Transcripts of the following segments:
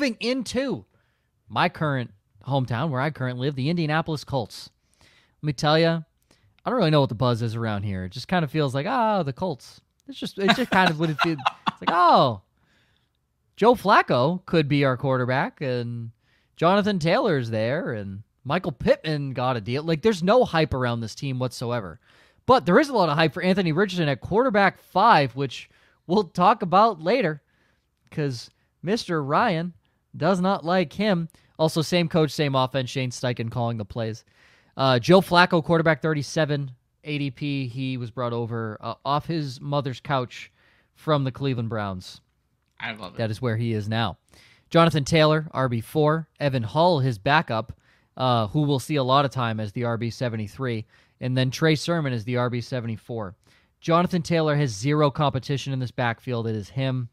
moving into my current hometown where I currently live, the Indianapolis Colts. Let me tell you, I don't really know what the buzz is around here. It just kind of feels like, oh, the Colts. It's just, it's just kind of what it feels. It's like, oh, Joe Flacco could be our quarterback, and Jonathan Taylor's there, and Michael Pittman got a deal. Like, there's no hype around this team whatsoever. But there is a lot of hype for Anthony Richardson at quarterback five, which we'll talk about later because Mr. Ryan does not like him. Also, same coach, same offense. Shane Steichen calling the plays. Uh, Joe Flacco, quarterback 37 ADP. He was brought over uh, off his mother's couch from the Cleveland Browns. I love it. That is where he is now. Jonathan Taylor, RB4. Evan Hull, his backup, uh, who will see a lot of time as the RB73 and then Trey Sermon is the RB 74. Jonathan Taylor has zero competition in this backfield. It is him,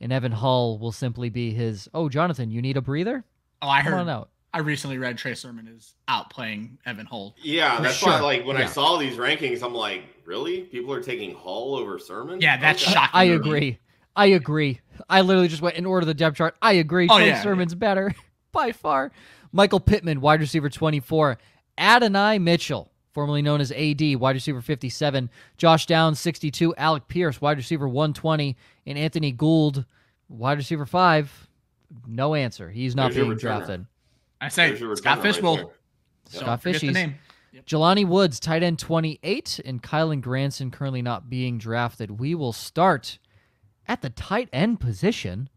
and Evan Hull will simply be his. Oh, Jonathan, you need a breather? Oh, I Come heard. on out. I recently read Trey Sermon is outplaying Evan Hull. Yeah, that's Sure. why. Like when I saw these rankings, I'm like, really? People are taking Hull over Sermon? Yeah, that's Okay. shocking. I to me. agree. I agree. I literally just went in order of the depth chart. I agree. Oh, Trey yeah, Sermon's better by far. Michael Pittman, wide receiver 24. Adonai Mitchell, formerly known as AD, wide receiver 57. Josh Downs, 62. Alec Pierce, wide receiver 120. And Anthony Gould, wide receiver 5. No answer. He's not There's being drafted. I say Scott returner right Fishbowl. Scott forget the Fishies. name. Jelani Woods, tight end 28, and Kylen Granson currently not being drafted. We will start at the tight end position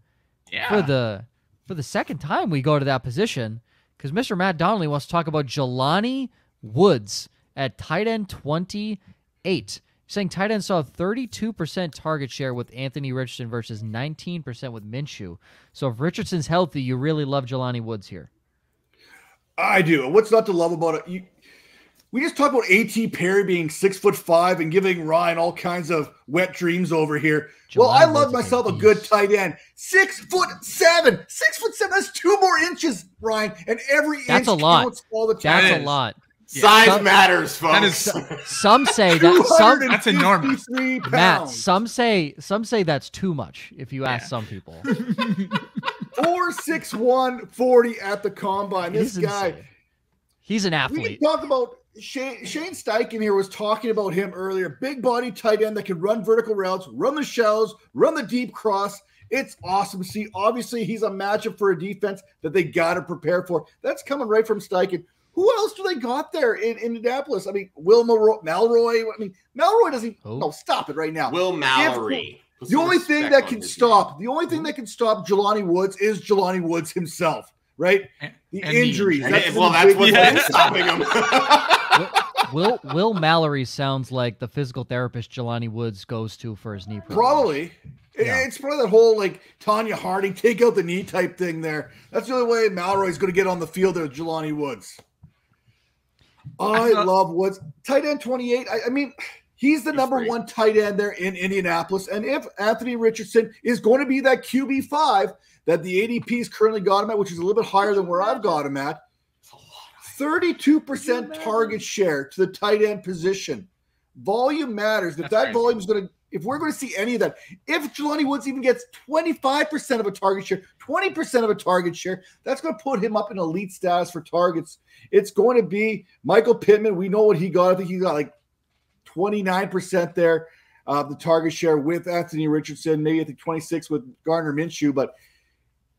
Yeah. for the for the second time we go to that position because Mr. Matt Donnelly wants to talk about Jelani Woods at tight end 28. Saying tight end saw 32% target share with Anthony Richardson versus 19% with Minshew. So if Richardson's healthy, you really love Jelani Woods here. I do. And what's not to love about it? You, we just talked about A.T. Perry being six foot five and giving Ryan all kinds of wet dreams over here. well, I love myself a good tight end. Six foot seven. Six foot seven. That's two more inches, Ryan. And every That's inch a lot. counts all the time. That's a is- lot. Size Some- matters, folks. That is Some say that some That's enormous. 253 Matt, some say some say that's too much if you ask Yeah. some people. Four six one forty at the combine. This He's guy. insane. He's an athlete. We talk about Shane, Shane Steichen here was talking about him earlier. Big body tight end that can run vertical routes, run the shells, run the deep cross. It's awesome to see. Obviously, he's a matchup for a defense that they got to prepare for. That's coming right from Steichen. Who else do they got there in, in Indianapolis? I mean, Will Malroy, Malroy. I mean, Malroy doesn't. Who? No, stop it right now. Will Mallory. The only thing that on can his stop, the only thing that can stop Jelani Woods is Jelani Woods himself, right? The and injuries. name. That's well, that's what's one. stopping him. Will Will Mallory sounds like the physical therapist Jelani Woods goes to for his knee problem. Probably. Yeah. It's probably that whole like Tonya Harding, take out the knee type thing there. That's the only way Malroy's going to get on the field there with Jelani Woods. I thought- love Woods. Tight end 28. I, I mean, he's the He's number great. one tight end there in Indianapolis. And if Anthony Richardson is going to be that QB5 that the ADP's currently got him at, which is a little bit higher than where I've got him at, 32% target share to the tight end position. Volume matters. If That's that crazy. volume is going to, if we're going to see any of that, if Jelani Woods even gets 25% of a target share, 20% of a target share, that's going to put him up in elite status for targets. It's going to be Michael Pittman. We know what he got. I think he got like 29% there of the target share with Anthony Richardson, maybe I think 26 with Gardner Minshew. But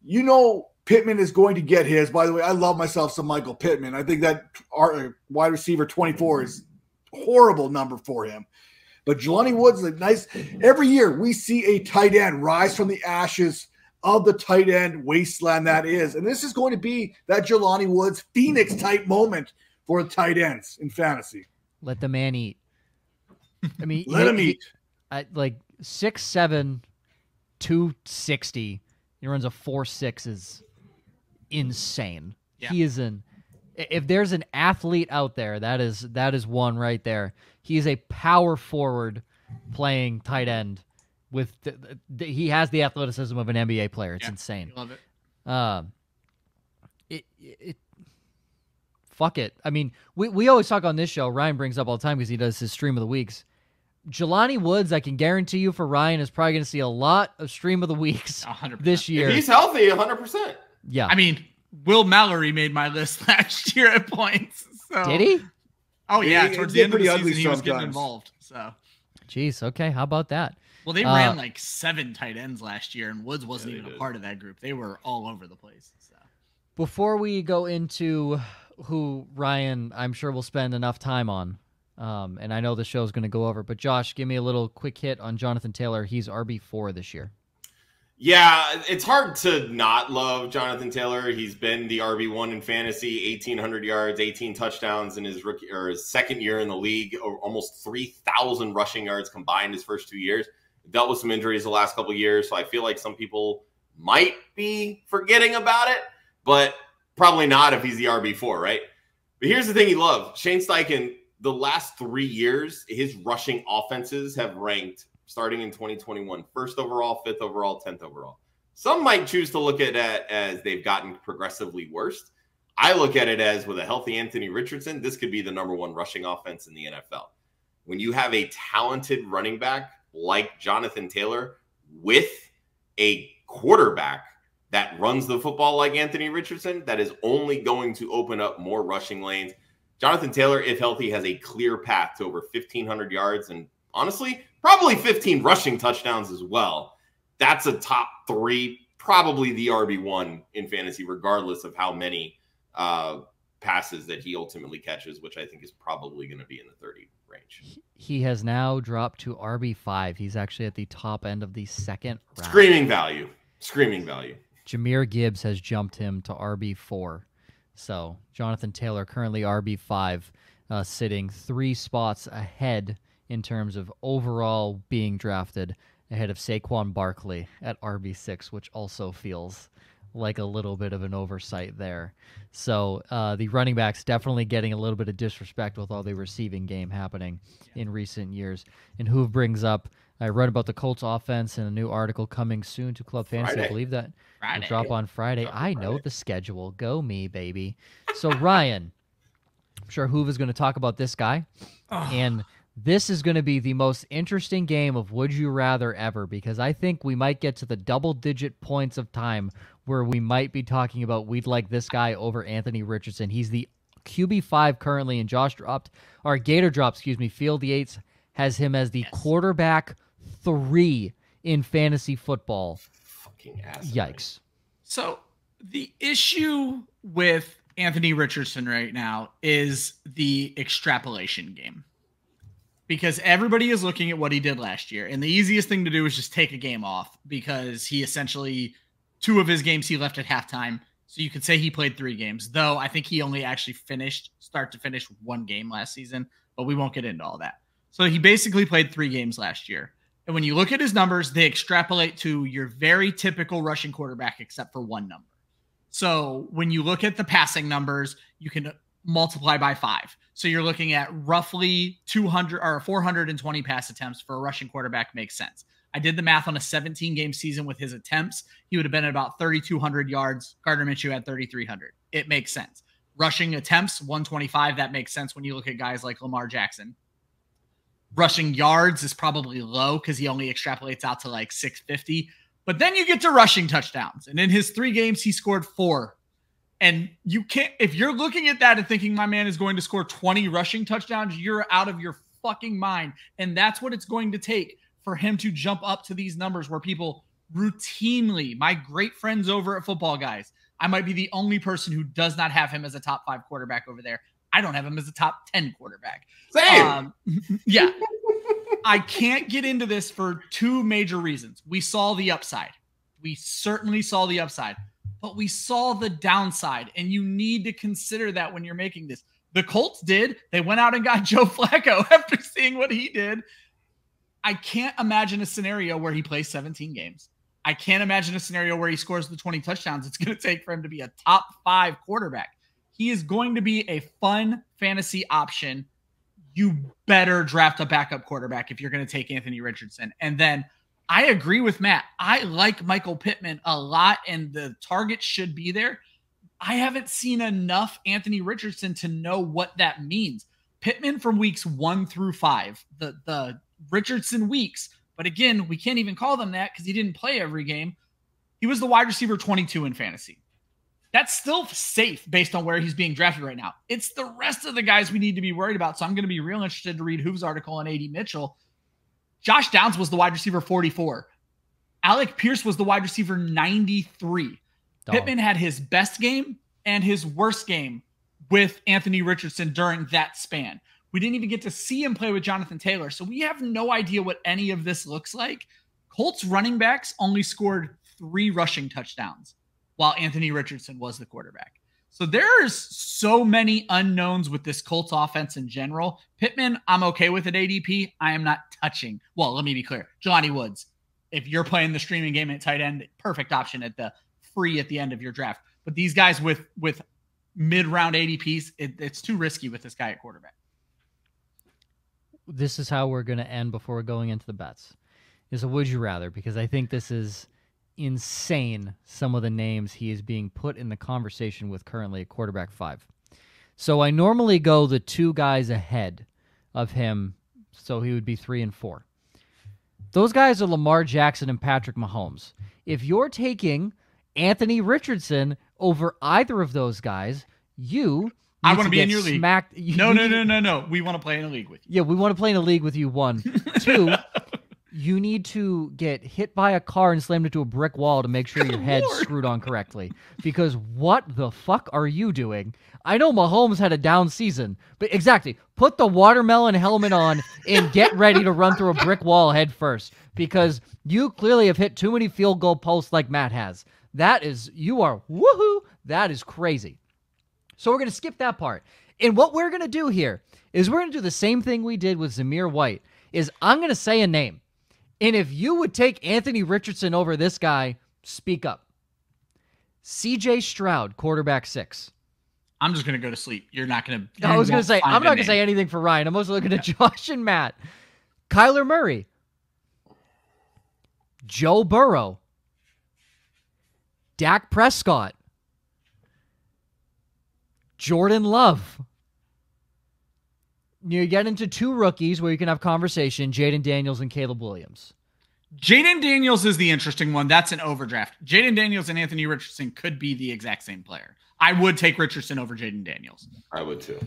you know, Pittman is going to get his. By the way, I love myself some Michael Pittman. I think that our wide receiver 24 is horrible number for him. But Jelani Woods is a nice. Every year we see a tight end rise from the ashes of the tight end wasteland that is, and this is going to be that Jelani Woods Phoenix type moment for the tight ends in fantasy. Let the man eat. I mean, Let he- him he- eat. I, like six seven, two sixty. He runs a four six is insane. Yeah. He is an. If there's an athlete out there, that is that is one right there. He's a power forward playing tight end. With the, the, he has the athleticism of an NBA player. It's Yeah. insane. I love it. Um, it, it, fuck it. I mean, we, we always talk on this show. Ryan brings up all the time because he does his stream of the weeks. Jelani Woods, I can guarantee you for Ryan is probably going to see a lot of stream of the weeks 100%. this year. If he's healthy, 100%. yeah. I mean, Will Mallory made my list last year at points. So. Did he? Oh yeah, He- towards he the end of the pretty ugly season, he was getting involved. So, Jeez. Okay. How about that? well, they Uh, ran like seven tight ends last year, and Woods wasn't Yeah, they even a part of that group. They were all over the place. So, Before we go into who Ryan, I'm sure we'll spend enough time on, um, and I know the show's going to go over, but Josh, give me a little quick hit on Jonathan Taylor. He's RB4 this year. Yeah, it's hard to not love Jonathan Taylor. He's been the RB one in fantasy, eighteen hundred yards, eighteen touchdowns in his rookie or his second year in the league, almost three thousand rushing yards combined his first two years. Dealt with some injuries the last couple years, so I feel like some people might be forgetting about it, but probably not if he's the RB four, right? But here's the thing: he loved Shane Steichen. The last three years, his rushing offenses have ranked starting in 2021, first overall, fifth overall, 10th overall. Some might choose to look at it as they've gotten progressively worse. I look at it as with a healthy Anthony Richardson, this could be the number one rushing offense in the NFL. When you have a talented running back like Jonathan Taylor with a quarterback that runs the football like Anthony Richardson, that is only going to open up more rushing lanes. Jonathan Taylor, if healthy, has a clear path to over 1,500 yards and honestly, probably 15 rushing touchdowns as well. That's a top three, probably the RB1 in fantasy, regardless of how many uh, passes that he ultimately catches, which I think is probably going to be in the 30 range. He has now dropped to RB5. He's actually at the top end of the second round. Screaming value. Screaming value. Jahmyr Gibbs has jumped him to RB4. So Jonathan Taylor currently RB5, uh, sitting three spots ahead in terms of overall being drafted, ahead of Saquon Barkley at RB6, which also feels like a little bit of an oversight there. So uh, the running backs definitely getting a little bit of disrespect with all the receiving game happening in recent years. And who brings up? I read about the Colts offense in a new article coming soon to Club Fantasy. I believe that will drop on Friday. Drop on I know Friday. the schedule. Go me, baby. So Ryan, I'm sure Hoove is going to talk about this guy, and this is going to be the most interesting game of Would You Rather ever because I think we might get to the double-digit points of time where we might be talking about we'd like this guy over Anthony Richardson. He's the QB five currently, and Josh dropped or Gator dropped. Excuse me. Field Yates has him as the Yes. quarterback three in fantasy football. Fucking ass. Yikes. So the issue with Anthony Richardson right now is the extrapolation game. Because everybody is looking at what he did last year. And the easiest thing to do is just take a game off because he essentially, two of his games he left at halftime. So you could say he played three games, though I think he only actually finished, start to finish, one game last season, but we won't get into all that. So he basically played three games last year. And when you look at his numbers, they extrapolate to your very typical rushing quarterback, except for one number. So when you look at the passing numbers, you can multiply by five. So you're looking at roughly 200 or 420 pass attempts for a rushing quarterback makes sense. I did the math on a 17 game season with his attempts. He would have been at about 3,200 yards. Gardner Minshew had 3,300. It makes sense. Rushing attempts, 125. That makes sense when you look at guys like Lamar Jackson. Rushing yards is probably low because he only extrapolates out to like 650. But then you get to rushing touchdowns. And in his three games, he scored four. And you can't, if you're looking at that and thinking my man is going to score 20 rushing touchdowns, you're out of your fucking mind. And that's what it's going to take for him to jump up to these numbers where people routinely, my great friends over at Football Guys, I might be the only person who does not have him as a top five quarterback over there. I don't have him as a top 10 quarterback. Same. Um, yeah. I can't get into this for two major reasons. We saw the upside. We certainly saw the upside, but we saw the downside. And you need to consider that when you're making this. The Colts did. They went out and got Joe Flacco after seeing what he did. I can't imagine a scenario where he plays 17 games. I can't imagine a scenario where he scores the 20 touchdowns it's going to take for him to be a top five quarterback. He is going to be a fun fantasy option you better draft a backup quarterback if you're going to take Anthony Richardson. And then I agree with Matt. I like Michael Pittman a lot, and the target should be there. I haven't seen enough Anthony Richardson to know what that means. Pittman from weeks one through five, the the Richardson weeks. But again, we can't even call them that because he didn't play every game. He was the wide receiver 22 in fantasy. That's still safe based on where he's being drafted right now. It's the rest of the guys we need to be worried about. So I'm going to be real interested to read Hooves' article on AD Mitchell. Josh Downs was the wide receiver 44. Alec Pierce was the wide receiver 93. Dog. Pittman had his best game and his worst game with Anthony Richardson during that span. We didn't even get to see him play with Jonathan Taylor. So we have no idea what any of this looks like. Colts running backs only scored three rushing touchdowns while Anthony Richardson was the quarterback. So there's so many unknowns with this Colts offense in general. Pittman, I'm okay with at ADP. I am not touching. Well, let me be clear. Jelani Woods, if you're playing the streaming game at tight end, perfect option at the free at the end of your draft. But these guys with with mid round ADPs, it, it's too risky with this guy at quarterback. this is how we're going to end before going into the bets. Is a would you rather because I think this is insane. Some of the names he is being put in the conversation with currently at quarterback five. So I normally go the two guys ahead of him, so he would be three and four. Those guys are Lamar Jackson and Patrick Mahomes. If you're taking Anthony Richardson over either of those guys, you I wanna be in your league. Smacked. you No, no, no, no, no. We want to play in a league with you. yeah, we want to play in a league with you. One, two. You need to get hit by a car and slammed into a brick wall to make sure your Good head's lord. screwed on correctly. Because what the fuck are you doing? I know Mahomes had a down season, but exactly. Put the watermelon helmet on and get ready to run through a brick wall head first. Because you clearly have hit too many field goal posts like Matt has. That is, you are woohoo. That is crazy. So we're going to skip that part. And what we're going to do here is we're going to do the same thing we did with Zamir White. Is I'm going to say a name. And if you would take Anthony Richardson over this guy, speak up. CJ Stroud, quarterback 6. I'm just gonna go to sleep. You're not gonna. I was gonna say I'm not going to name. say anything for Ryan. I'm also looking at Josh and Matt. Kyler Murray. Joe Burrow. Dak Prescott. Jordan Love. You get into two rookies where you can have conversation, Jayden Daniels and Caleb Williams. Jayden Daniels is the interesting one. That's an overdraft. Jayden Daniels and Anthony Richardson could be the exact same player. I would take Richardson over Jayden Daniels. I would too.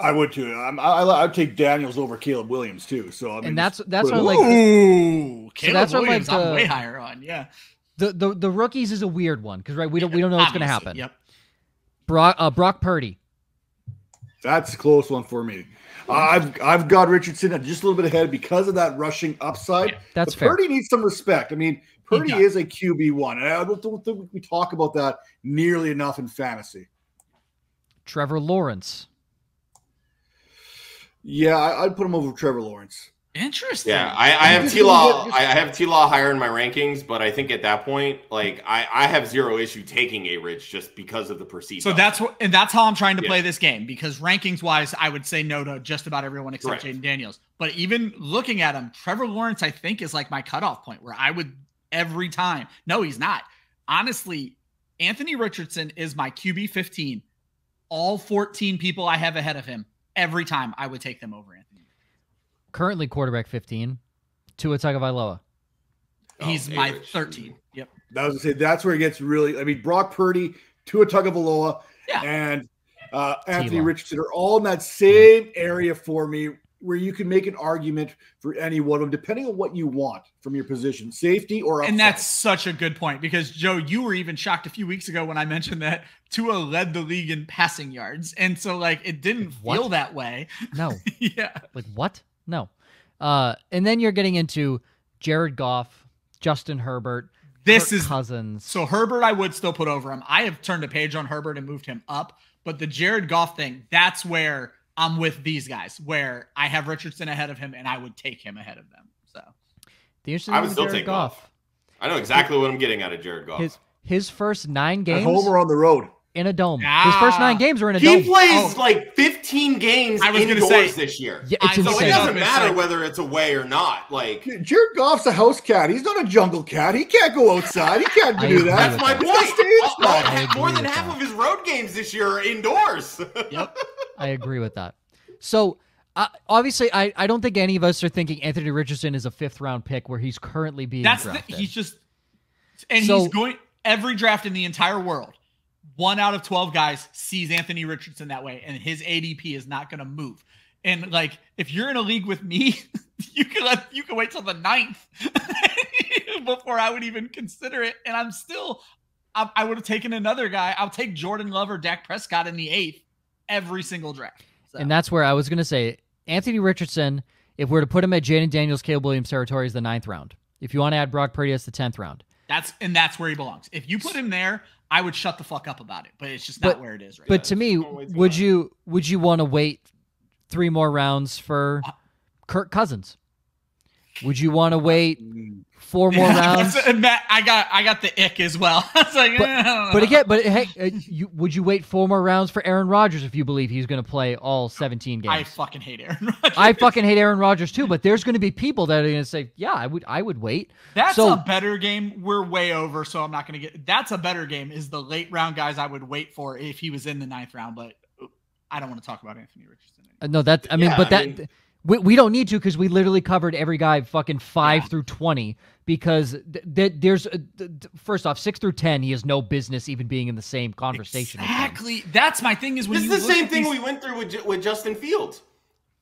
I would too. I'm, I, I, I'd take Daniels over Caleb Williams too. So I mean, And that's that's put why it- like Ooh, Caleb that's what, like, Williams, I'm way higher on. Yeah, the, the the rookies is a weird one because right we don't we don't know what's going to happen. Yep. Brock uh, Brock Purdy, That's a close one for me. Uh, I've I've got Richardson just a little bit ahead because of that rushing upside. Yeah, that's fair. Purdy needs some respect. I mean, Purdy is a QB one. and I don't, don't think we talk about that nearly enough in fantasy. Trevor Lawrence, Yeah, I'd put him over Trevor Lawrence. Interesting. Yeah, I, I have T Law. I I have T Law higher in my rankings, but I think at that point, like I, I have zero issue taking a Rich just because of the perceived. So that's what, and that's how I'm trying to Yeah. play this game because rankings wise, I would say no to just about everyone except Jayden Daniels. But even looking at him, Trevor Lawrence, I think, is like my cutoff point where I would every time. No, he's not. Honestly, Anthony Richardson is my QB 15. All 14 people I have ahead of him, every time I would take them over Anthony. Currently quarterback 15, Tua Tagovailoa. Oh, He's my A-Rich. 13. Yep. That was gonna say that's where it gets really. I mean, Brock Purdy, Tua Tagovailoa, Yeah. and uh, Anthony T-Law. Richardson are all in that same area for me, where you can make an argument for any one of them, depending on what you want from your position, safety or And that's such a good point because Joe, you were even shocked a few weeks ago when I mentioned that Tua led the league in passing yards, and so like it didn't What? feel that way. No, yeah, like what? No. Uh, and then you're getting into Jared Goff, Justin Herbert, this Kirk is Cousins. so Herbert. I would still put over him. I have turned a page on Herbert and moved him up, but the Jared Goff thing, that's where I'm with these guys, where I have Richardson ahead of him, and I would take him ahead of them. So the interesting I would still Jared take Goff. Goff. I know exactly what I'm getting out of Jared Goff. His his first nine at games home or on the road. In a dome. His first Ah. nine games were in a he dome. He plays Oh. like 15 games I was gonna indoors say- this year. Yeah, it's I- so So it doesn't matter whether it's away or not. Like Jared Goff's a house cat. He's not a jungle cat. He can't go outside. He can't do that. that's my that. point. He's a stage All- all- guy. I agree more than half that. of his road games this year are indoors. yep, I agree with that. So Uh, obviously, I, I don't think any of us are thinking Anthony Richardson is a fifth round pick where he's currently being That's the, drafted. he's just, and So- he's going every draft in the entire world. One out of twelve guys sees Anthony Richardson that way, and his ADP is not going to move. And like, if you're in a league with me, you can let you can wait till the ninth before I would even consider it. And I'm still, I, I would have taken another guy. I'll take Jordan Love or Dak Prescott in the eighth every single draft. So, and that's where I was going to say Anthony Richardson. If we're to put him at Jayden Daniels, Caleb Williams territory, is the ninth round. If you want to add Brock Purdy, it's the tenth round. That's and that's where he belongs. If you put him there, I would shut the fuck up about it. But it's just not But- where it is right But now. to me, going way too would you would you want to wait three more rounds for Uh, Kirk Cousins? Would you want to wait four more Yeah, rounds? Matt, I got I got the ick as well. I was like, But- eh, I don't know. But again, but hey, uh, you, would you wait four more rounds for Aaron Rodgers if you believe he's going to play all 17 games? I fucking hate Aaron Rodgers. I fucking hate Aaron Rodgers too, but there's going to be people that are going to say, "Yeah, I would, I would wait." That's So- a better game. We're way over, so I'm not going to get. That's a better game. Is the late round guys I would wait for if he was in the ninth round, but I don't want to talk about Anthony Richardson. Uh, no, that I mean, Yeah, but I that mean- we, we don't need to because we literally covered every guy fucking five Yeah. through 20 because th- th- there's uh, th- th- first off six through 10 he has no business even being in the same conversation. Exactly. That's my thing. Is when This is the look same thing these- we went through with, Ju- with Justin Fields.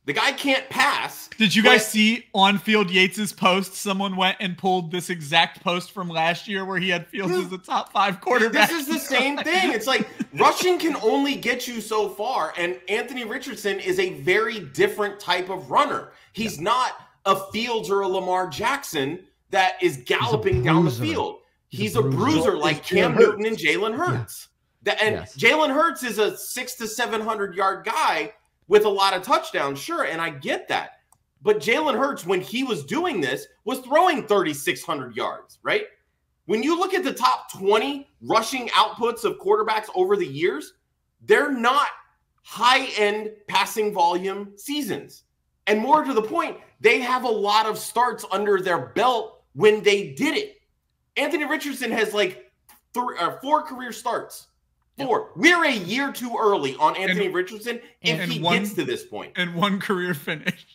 The guy can't pass. Did you guys see on Field Yates's post? Someone went and pulled this exact post from last year where he had Fields as the top five quarterback. This is the same thing. It's like rushing can only get you so far, and Anthony Richardson is a very different type of runner. He's not a Fields or a Lamar Jackson that is galloping down the field. He's He's, a a bruiser. bruiser like Cam Jalen Newton and Jalen Hurts. That- and Yes. Jalen Hurts is a six to seven hundred yard guy with a lot of touchdowns, sure, and I get that. But Jalen Hurts, when he was doing this, was throwing 3,600 yards, right? When you look at the top 20 rushing outputs of quarterbacks over the years, they're not high end passing volume seasons. And more to the point, they have a lot of starts under their belt when they did it. Anthony Richardson has like three or uh, four career starts. Four. We're a year too early on Anthony And- Richardson if and he one- gets to this point. and one career finish.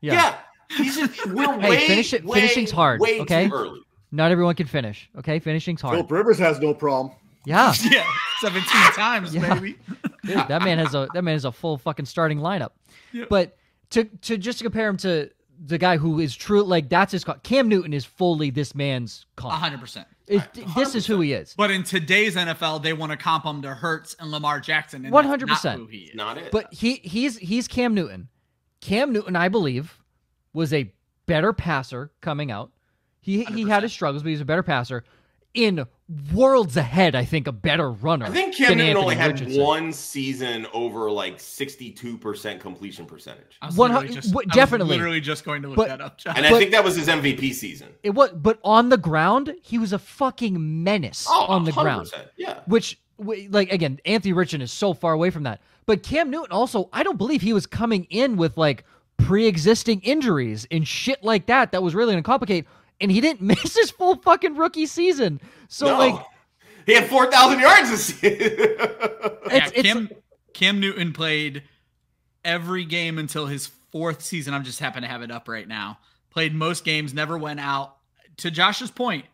Yeah. Yeah. He's just, we're Hey, way, finish it- way, finishing's hard, way okay? too early. Not everyone can finish. Okay, finishing's hard. Philip Rivers has no problem. Yeah, yeah, seventeen times, Yeah. baby. Dude, that man has a that man has a full fucking starting lineup. Yeah. But to to just to compare him to the guy who is true, like that's his comp. Cam Newton is fully this man's comp. hundred percent. It- this is who he is. But in today's NFL, they want to comp him to Hurts and Lamar Jackson. 100%. not who he is. Not it. But he he's he's Cam Newton. Cam Newton, I believe, was a better passer coming out. He he had his struggles, but he's a better passer. In worlds ahead, I think a better runner. I think Cam Newton only had Richardson. one season over like 62% completion percentage. I was One literally hu- just, what- I was definitely. literally just going to look But- that up. John. And I But- think that was his MVP season. It was, but on the ground, he was a fucking menace Oh, on the 100%. ground. Yeah. Which, like, again, Anthony Richardson is so far away from that. But Cam Newton also, I don't believe he was coming in with like pre-existing injuries and shit like that. That was really gonna complicate. And he didn't miss his full fucking rookie season. So no. like, he had 4,000 yards this season. yeah, it's- it's- Cam, Cam Newton played every game until his fourth season. I'm just happen to have it up right now. Played most games, never went out. To Josh's point,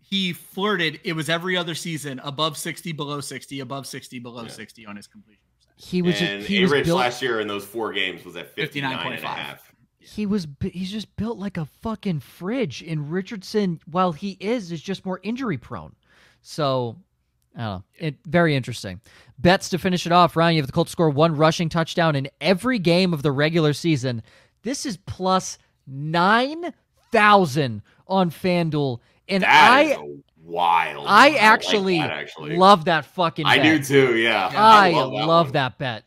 he flirted. It was every other season above 60, below 60, above 60, below Yeah. 60 on his completion percentage. he was and just, he was A-Rich built. last year in those four games was at 59 59.5. He was he's just built like a fucking fridge. And Richardson, while he is, is just more injury prone. So I don't know. It very interesting. Bets to finish it off. Ryan, you have the Colts score one rushing touchdown in every game of the regular season. This is plus nine thousand on FanDuel. And That I wild. I like actually, that, actually. love that fucking I bet. do too, yeah. I, love love, that, bet.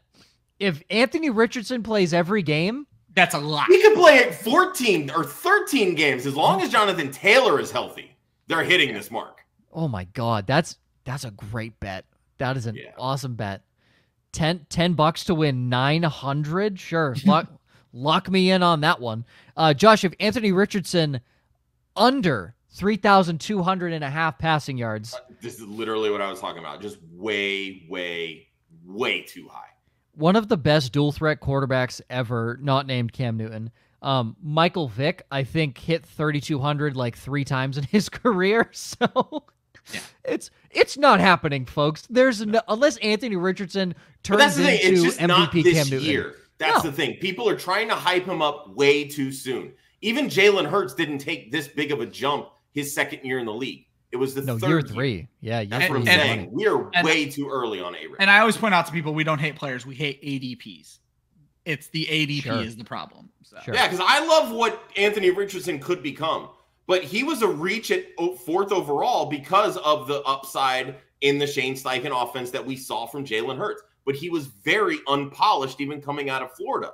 If Anthony Richardson plays every game, That's a lot. He could play at 14 or 13 games as long as Jonathan Taylor is healthy. They're hitting this mark. Oh my god, that's that's a great bet. That is an Yeah. awesome bet. 10, 10 bucks to win 900? Sure. Lock lock me in on that one. Uh Josh, if Anthony Richardson under 3,200 and a half passing yards, This is literally what I was talking about. Just way, way, way too high. One of the best dual threat quarterbacks ever, not named Cam Newton. Um, Michael Vick, I think, hit 3,200 like three times in his career. So Yeah. it's it's not happening, folks. There's no, unless Anthony Richardson turns that's the thing. into It's just not MVP this Cam Newton. year. That's No. the thing. People are trying to hype him up way too soon. Even Jalen Hurts didn't take this big of a jump his second year in the league. It was the No, third year three. Yeah, year That's three. what I'm and- saying. We are and- way too early on A. And I always point out to people we don't hate players, we hate ADPs. It's the ADP Sure. is the problem. So. Sure. Yeah, because I love what Anthony Richardson could become, but he was a reach at oh, fourth overall because of the upside in the Shane Steichen offense that we saw from Jalen Hurts. But he was very unpolished even coming out of Florida.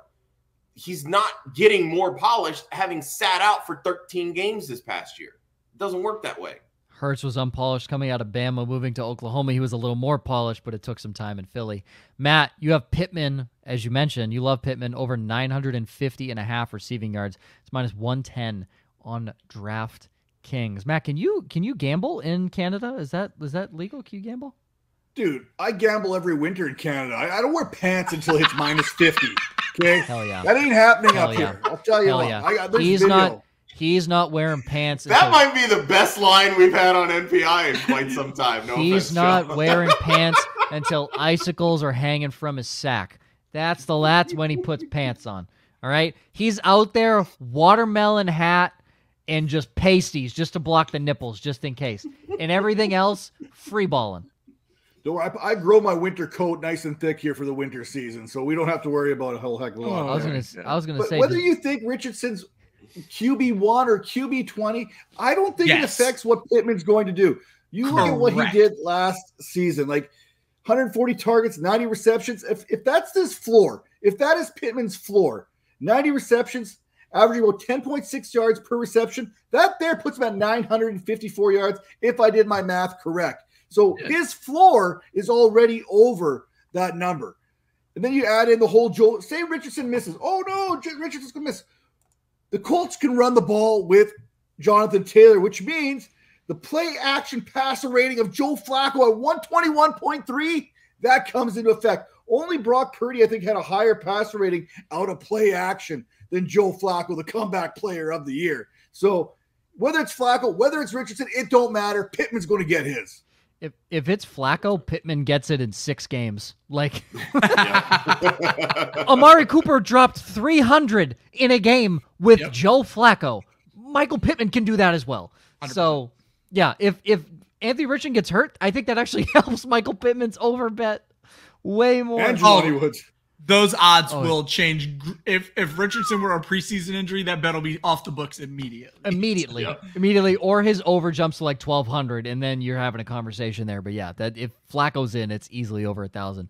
He's not getting more polished having sat out for 13 games this past year. It doesn't work that way. Hurts was unpolished coming out of Bama, moving to Oklahoma. He was a little more polished, but it took some time in Philly. Matt, you have Pittman, as you mentioned. You love Pittman over 950 and a half receiving yards. It's minus 110 on Draft Kings. Matt, can you can you gamble in Canada? Is that is that legal? Can you gamble? Dude, I gamble every winter in Canada. I, I don't wear pants until it's minus 50. Okay? Hell yeah. That ain't happening Hell up yeah. here. I'll tell you Hell what. yeah. I He's video. not he's not wearing pants. That might be the best line we've had on NPI in quite some time. No He's offense, not Joe. wearing pants until icicles are hanging from his sack. That's the that's when he puts pants on. All right. He's out there watermelon hat and just pasties just to block the nipples just in case. And everything else free balling. Don't worry, I, I grow my winter coat nice and thick here for the winter season, so we don't have to worry about a whole heck of a lot. Oh, I was gonna s- I was gonna But say whether does- you think Richardson's QB one or QB twenty, I don't think Yes. it affects what Pittman's going to do. You look at what he did last season, like 140 targets, 90 receptions. If if that's this floor, if that is Pittman's floor, 90 receptions, averaging about 10.6 yards per reception, that there puts about 954 yards. If I did my math correct, so Yeah. his floor is already over that number. And then you add in the whole Joel. Say Richardson misses. Oh no, Richardson's gonna miss. The Colts can run the ball with Jonathan Taylor, which means the play action passer rating of Joe Flacco at 121.3 that comes into effect. Only Brock Purdy, I think, had a higher passer rating out of play action than Joe Flacco, the comeback player of the year. So whether it's Flacco, whether it's Richardson, it don't matter. Pittman's going to get his. If if it's Flacco, Pittman gets it in six games. Like Amari Cooper dropped 300 in a game with Yep. Joe Flacco. Michael Pittman can do that as well. 100%. So, yeah, if if Anthony Richardson gets hurt, I think that actually helps Michael Pittman's over bet way more. And Oh. Jelani Woods. Those odds Oh. will change. If if Richardson were a preseason injury, that bet will be off the books immediately. immediately, Yeah. immediately, or his over jumps to like 1200, and then you're having a conversation there. But yeah, that if Flacco's in, it's easily over a thousand.